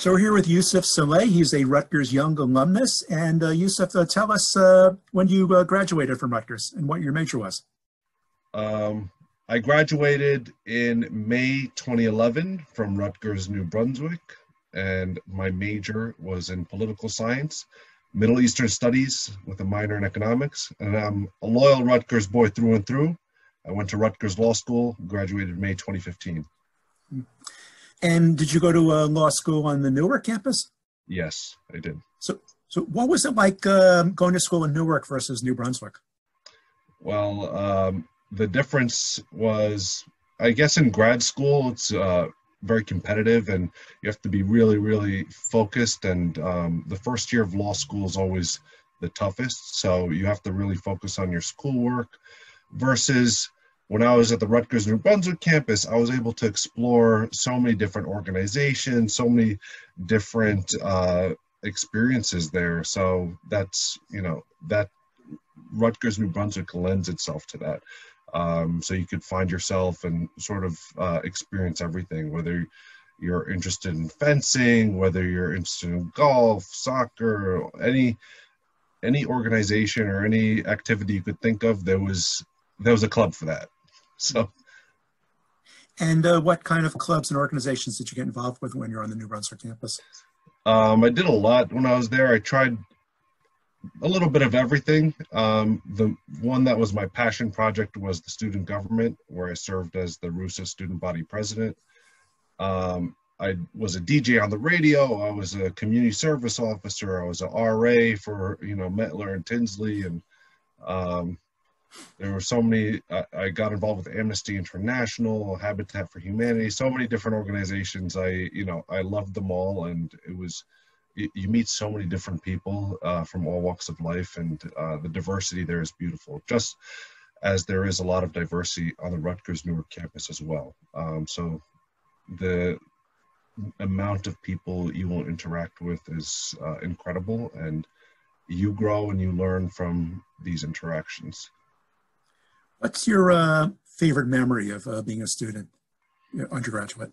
So we're here with Yousef Saleh. He's a Rutgers Young alumnus. And uh, Yousef, uh, tell us uh, when you uh, graduated from Rutgers and what your major was. Um, I graduated in May 2011 from Rutgers, New Brunswick, and my major was in political science, Middle Eastern studies with a minor in economics. And I'm a loyal Rutgers boy through and through. I went to Rutgers Law School, graduated May 2015. And did you go to uh, law school on the Newark campus? Yes, I did. So, so what was it like um, going to school in Newark versus New Brunswick? Well, um, the difference was, I guess, in grad school, it's uh, very competitive and you have to be really, really focused. And um, the first year of law school is always the toughest. So you have to really focus on your schoolwork versus when I was at the Rutgers New Brunswick campus, I was able to explore so many different organizations, so many different uh, experiences there. So that's, you know, that Rutgers New Brunswick lends itself to that. Um, so you could find yourself and sort of uh, experience everything, whether you're interested in fencing, whether you're interested in golf, soccer, any any organization or any activity you could think of, there was there was a club for that. So. And uh, what kind of clubs and organizations did you get involved with when you're on the New Brunswick campus? Um, I did a lot when I was there. I tried a little bit of everything. Um, the one that was my passion project was the student government, where I served as the RUSA student body president. Um, I was a DJ on the radio. I was a community service officer. I was a RA for you know Mettler and Tinsley, and um, there were so many I, I, got involved with amnesty international habitat for humanity so many different organizations i you know i loved them all and it was you meet so many different people uh, from all walks of life and uh, the diversity there is beautiful just as there is a lot of diversity on the rutgers newark campus as well um, so the amount of people you will interact with is uh, incredible and you grow and you learn from these interactions What's your uh, favorite memory of uh, being a student, you undergraduate?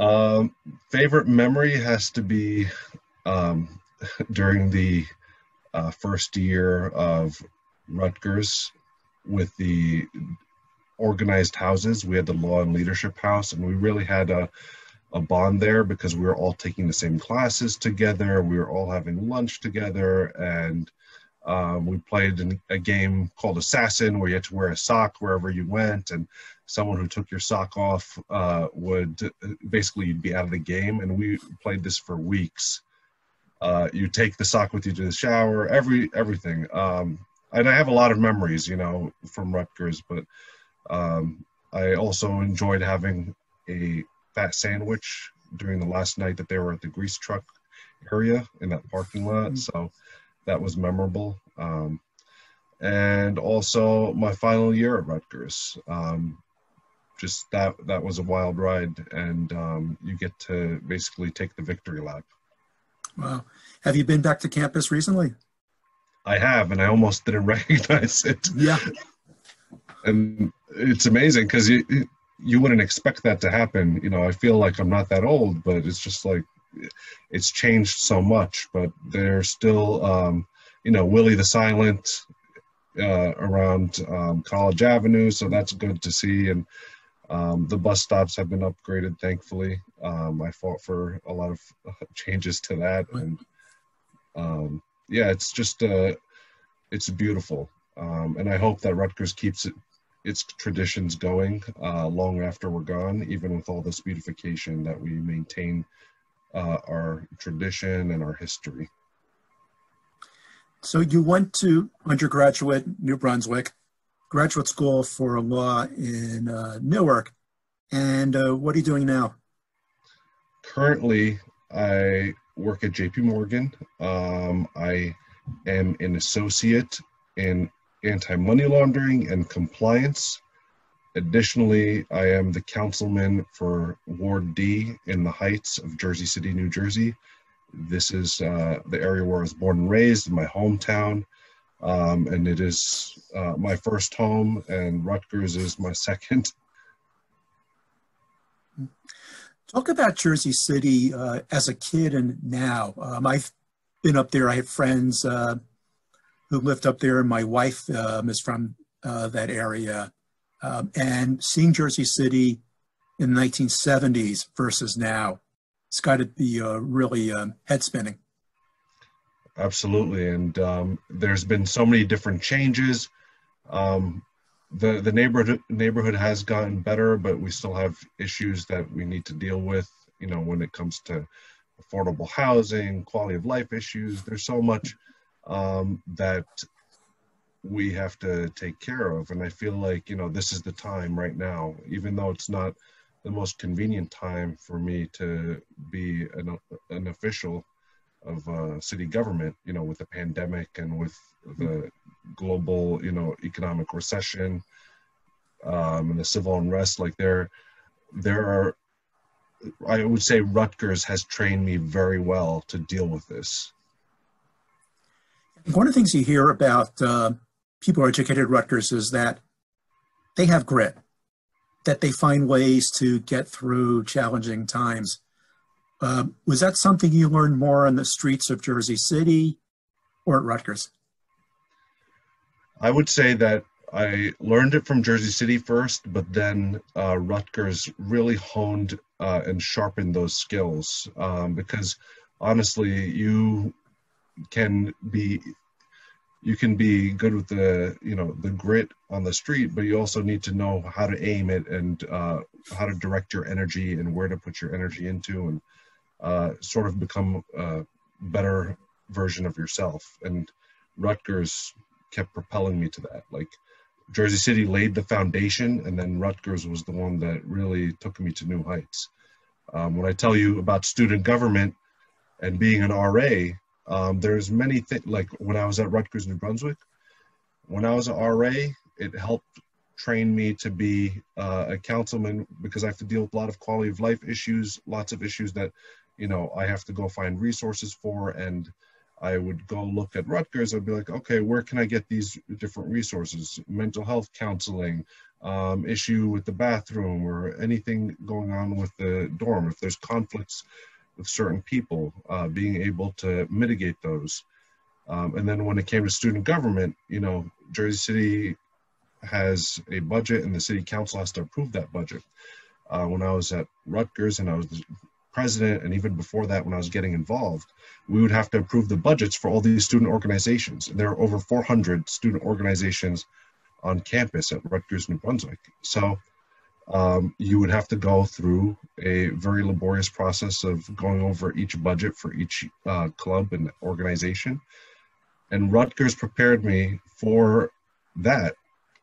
Um, favorite memory has to be um, during the uh, first year of Rutgers with the organized houses. We had the Law and Leadership House, and we really had a, a bond there because we were all taking the same classes together. We were all having lunch together, and um, we played in a game called Assassin where you had to wear a sock wherever you went, and someone who took your sock off uh, would basically be out of the game. And we played this for weeks. Uh, you take the sock with you to the shower, every everything. Um, and I have a lot of memories, you know, from Rutgers, but um, I also enjoyed having a fat sandwich during the last night that they were at the grease truck area in that parking lot. Mm-hmm. So that was memorable. Um, and also my final year at Rutgers. Um, just that that was a wild ride, and um, you get to basically take the victory lap. Wow! Have you been back to campus recently? I have, and I almost didn't recognize it. Yeah. And it's amazing because you you wouldn't expect that to happen. You know, I feel like I'm not that old, but it's just like it's changed so much, but there's still, um, you know, Willie the Silent uh, around um, College Avenue, so that's good to see. And um, the bus stops have been upgraded, thankfully. Um, I fought for a lot of changes to that, and um, yeah, it's just uh, it's beautiful. Um, and I hope that Rutgers keeps it its traditions going uh, long after we're gone, even with all this beautification that we maintain uh, our tradition and our history. So you went to undergraduate New Brunswick, graduate school for law in uh, Newark, and uh, what are you doing now? Currently, I work at JP Morgan. Um, I am an associate in anti-money laundering and compliance Additionally, I am the councilman for Ward D in the Heights of Jersey City, New Jersey. this is uh, the area where I was born and raised, in my hometown, um, and it is uh, my first home, and Rutgers is my second. Talk about Jersey City uh, as a kid and now. Um, I've been up there. I have friends uh, who lived up there. And my wife um, is from uh, that area. Um, and seeing Jersey City in the 1970s versus now, it's got to be uh, really um, head spinning. Absolutely. And um, there's been so many different changes. Um, the the neighborhood neighborhood has gotten better, but we still have issues that we need to deal with. You know, when it comes to affordable housing, quality of life issues. There's so much um, that we have to take care of, and I feel like you know this is the time right now, even though it's not the most convenient time for me to be an, an official of uh, city government, you know, with the pandemic and with the global, you know, economic recession um, and the civil unrest. Like there, there are, I would say Rutgers has trained me very well to deal with this. One of the things you hear about uh, people who are educated at Rutgers is that they have grit, that they find ways to get through challenging times. Uh, was that something you learned more on the streets of Jersey City or at Rutgers? I would say that I learned it from Jersey City first, but then uh, Rutgers really honed uh, and sharpened those skills um, because honestly, you can be you can be good with the you know the grit on the street, but you also need to know how to aim it and uh, how to direct your energy and where to put your energy into and uh, sort of become a better version of yourself. And Rutgers kept propelling me to that. Like Jersey City laid the foundation, and then Rutgers was the one that really took me to new heights. Um, when I tell you about student government and being an RA, um, there's many things. Like when I was at Rutgers, New Brunswick, when I was an RA, it helped train me to be uh, a councilman because I have to deal with a lot of quality of life issues, lots of issues that, you know, I have to go find resources for and I would go look at Rutgers. I'd be like, okay, where can I get these different resources? Mental health counseling, um, issue with the bathroom, or anything going on with the dorm. If there's conflicts with certain people, uh, being able to mitigate those. Um, and then when it came to student government, you know, Jersey City has a budget and the city council has to approve that budget. Uh, when I was at Rutgers and I was president, and even before that, when I was getting involved, we would have to approve the budgets for all these student organizations. And there are over 400 student organizations on campus at Rutgers, New Brunswick. So um, you would have to go through a very laborious process of going over each budget for each uh, club and organization. And Rutgers prepared me for that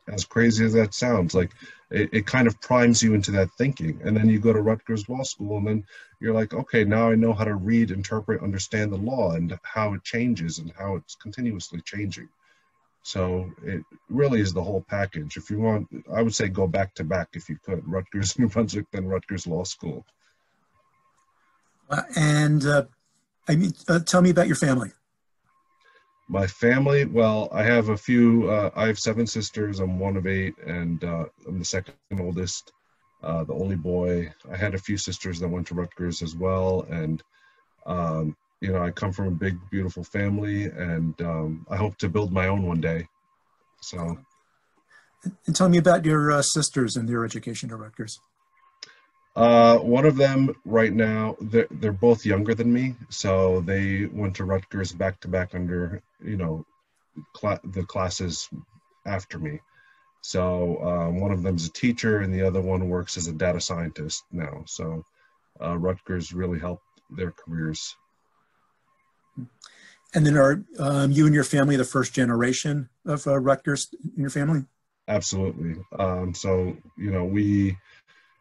as crazy as that sounds like it, it kind of primes you into that thinking. And then you go to rutgers law school and then you're like okay now i know how to read interpret understand the law and how it changes and how it's continuously changing. So it really is the whole package. If you want i would say go back to back if you could. Rutgers new brunswick then rutgers law school. Uh, and uh, i mean uh, tell me about your family my family, well, I have a few. Uh, I have seven sisters. I'm one of eight, and uh, I'm the second oldest, uh, the only boy. I had a few sisters that went to Rutgers as well, and um, you know, I come from a big, beautiful family, and um, I hope to build my own one day. So, and tell me about your uh, sisters and their education at Rutgers. Uh, one of them right now, they're, they're both younger than me, so they went to Rutgers back to back under, you know, cl- the classes after me. So um, one of them's a teacher, and the other one works as a data scientist now. So uh, Rutgers really helped their careers. And then are um, you and your family the first generation of uh, Rutgers in your family? Absolutely. Um, so you know we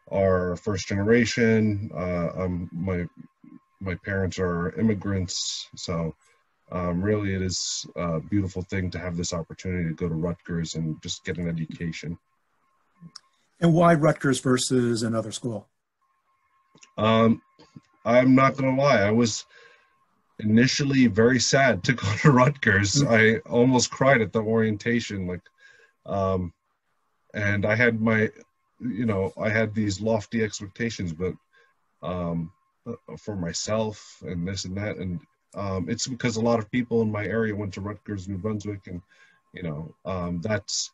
are first generation. Uh, um, my my parents are immigrants, so um, really it is a beautiful thing to have this opportunity to go to Rutgers and just get an education. And why Rutgers versus another school? Um, I'm not gonna lie, I was initially very sad to go to Rutgers. I almost cried at the orientation, like, um, and I had my, you know, I had these lofty expectations, but um, for myself and this and that, and um, it's because a lot of people in my area went to Rutgers, New Brunswick, and you know, um, that's.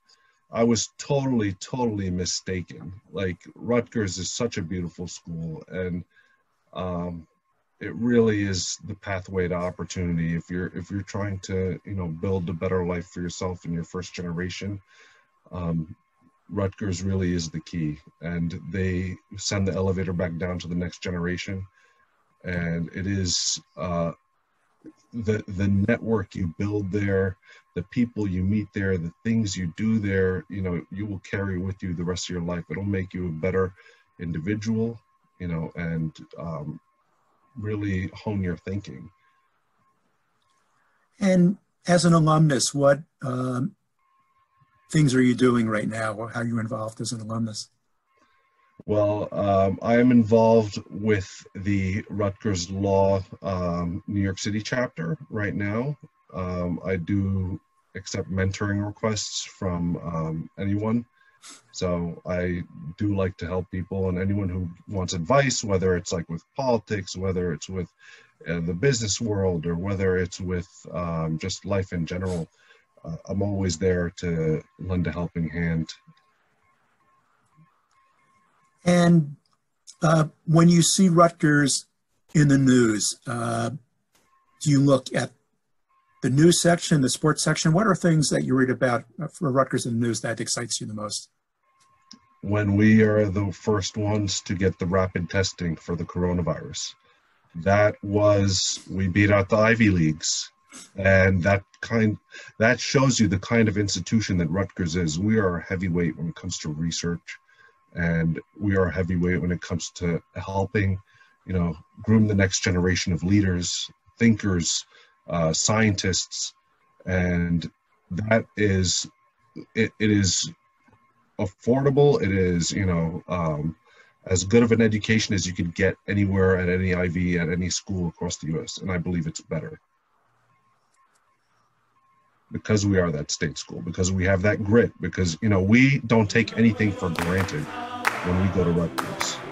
I was totally, totally mistaken. Like Rutgers is such a beautiful school, and um, it really is the pathway to opportunity if you're if you're trying to you know build a better life for yourself in your first generation um, rutgers really is the key and they send the elevator back down to the next generation and it is uh, the the network you build there the people you meet there the things you do there you know you will carry with you the rest of your life it'll make you a better individual you know and um, really hone your thinking. And as an alumnus, what um, things are you doing right now? Or how are you involved as an alumnus? Well, um, I am involved with the Rutgers Law um, New York City chapter right now. Um, I do accept mentoring requests from um, anyone so I do like to help people and anyone who wants advice, whether it's like with politics, whether it's with uh, the business world, or whether it's with um, just life in general. Uh, I'm always there to lend a helping hand. And uh, when you see Rutgers in the news, uh, do you look at the news section, the sports section? What are things that you read about for Rutgers in the news that excites you the most? When we are the first ones to get the rapid testing for the coronavirus. That was, we beat out the Ivy Leagues. And that kind, that shows you the kind of institution that Rutgers is. We are a heavyweight when it comes to research, and we are a heavyweight when it comes to helping, you know, groom the next generation of leaders, thinkers, uh, scientists, and that is it, it is affordable. It is you know um, as good of an education as you could get anywhere at any Ivy at any school across the U.S. And I believe it's better because we are that state school because we have that grit because you know we don't take anything for granted when we go to Rutgers.